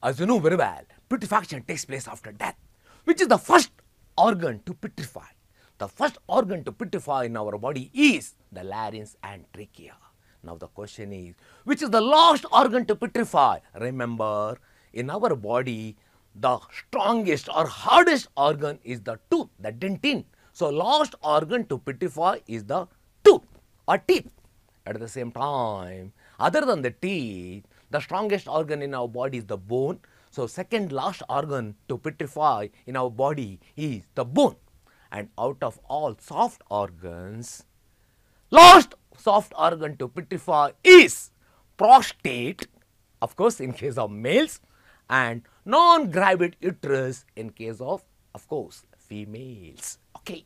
As you know very well, putrefaction takes place after death, which is the first organ to putrefy. The first organ to putrefy in our body is the larynx and trachea. Now the question is, which is the last organ to putrefy? Remember, in our body, the strongest or hardest organ is the tooth, the dentin. So last organ to putrefy is the tooth or teeth. At the same time, other than the teeth, the strongest organ in our body is the bone. So second last organ to putrefy in our body is the bone. And out of all soft organs, last soft organ to putrefy is prostate, of course in case of males, and non-gravid uterus in case of, of course, females. Okay.